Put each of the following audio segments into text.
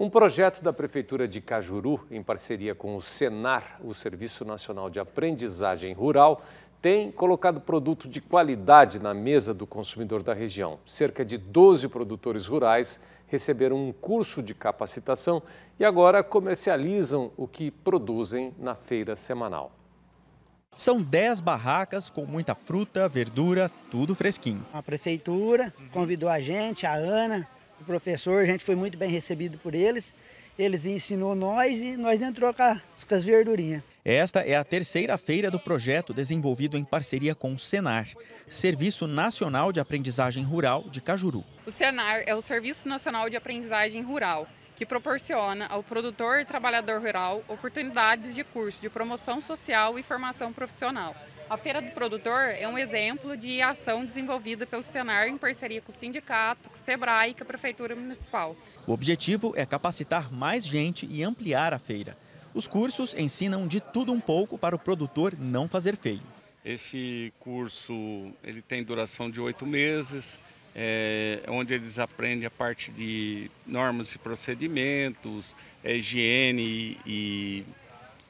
Um projeto da Prefeitura de Cajuru, em parceria com o Senar, o Serviço Nacional de Aprendizagem Rural, tem colocado produto de qualidade na mesa do consumidor da região. Cerca de 12 produtores rurais receberam um curso de capacitação e agora comercializam o que produzem na feira semanal. São 10 barracas com muita fruta, verdura, tudo fresquinho. A prefeitura convidou a gente, a Ana, o professor, a gente foi muito bem recebido por eles. Eles ensinou nós e nós entrou com as, com as verdurinhas. Esta é a terceira feira do projeto desenvolvido em parceria com o Senar, Serviço Nacional de Aprendizagem Rural de Cajuru. O Senar é o Serviço Nacional de Aprendizagem Rural, que proporciona ao produtor e trabalhador rural oportunidades de curso de promoção social e formação profissional. A Feira do Produtor é um exemplo de ação desenvolvida pelo Senar em parceria com o sindicato, com o SEBRAE e com a Prefeitura Municipal. O objetivo é capacitar mais gente e ampliar a feira. Os cursos ensinam de tudo um pouco para o produtor não fazer feio. Esse curso ele tem duração de oito meses, é, onde eles aprendem a parte de normas e procedimentos, é, higiene e,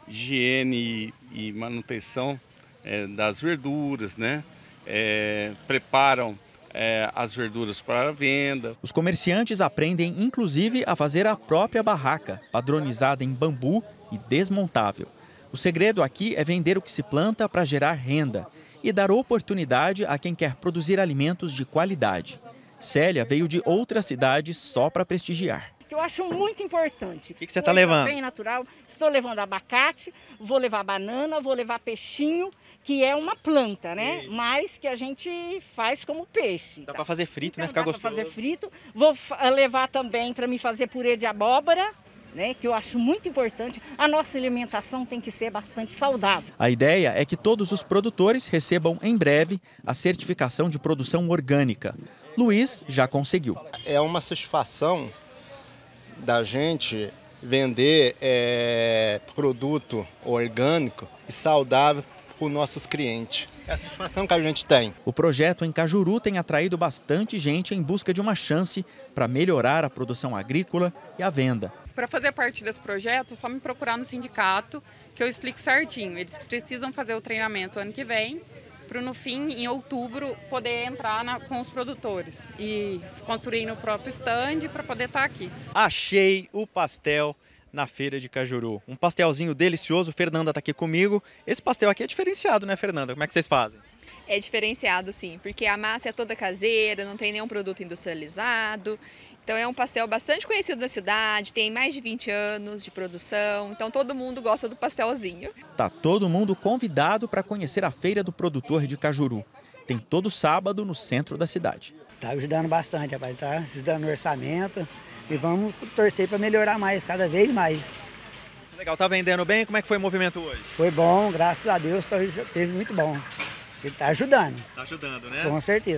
higiene e manutenção é, das verduras, né? É, preparam é, as verduras para venda. Os comerciantes aprendem inclusive a fazer a própria barraca, padronizada em bambu e desmontável. O segredo aqui é vender o que se planta para gerar renda e dar oportunidade a quem quer produzir alimentos de qualidade. Célia veio de outra cidade só para prestigiar que eu acho muito importante. O que, que você está levando? Bem natural. Estou levando abacate, vou levar banana, vou levar peixinho, que é uma planta, né? Isso. Mas que a gente faz como peixe. Dá tá? para fazer frito, então, né? Ficar dá gostoso. fazer frito. Vou levar também para me fazer purê de abóbora. Né, que eu acho muito importante, a nossa alimentação tem que ser bastante saudável. A ideia é que todos os produtores recebam em breve a certificação de produção orgânica. Luiz já conseguiu. É uma satisfação da gente vender é, produto orgânico e saudável para os nossos clientes. É a satisfação que a gente tem. O projeto em Cajuru tem atraído bastante gente em busca de uma chance para melhorar a produção agrícola e a venda. Para fazer parte desse projeto, é só me procurar no sindicato, que eu explico certinho. Eles precisam fazer o treinamento ano que vem para no fim, em outubro, poder entrar na, com os produtores e construir no próprio stand para poder estar tá aqui. Achei o pastel na feira de Cajuru. Um pastelzinho delicioso, Fernanda está aqui comigo. Esse pastel aqui é diferenciado, né, Fernanda? Como é que vocês fazem? É diferenciado, sim, porque a massa é toda caseira, não tem nenhum produto industrializado. Então é um pastel bastante conhecido na cidade, tem mais de 20 anos de produção, então todo mundo gosta do pastelzinho. Tá todo mundo convidado para conhecer a feira do produtor de Cajuru. Tem todo sábado no centro da cidade. Tá ajudando bastante, rapaz, tá ajudando no orçamento e vamos torcer para melhorar mais, cada vez mais. Legal, tá vendendo bem? Como é que foi o movimento hoje? Foi bom, graças a Deus, teve muito bom. Ele tá ajudando. Tá ajudando, né? Com certeza.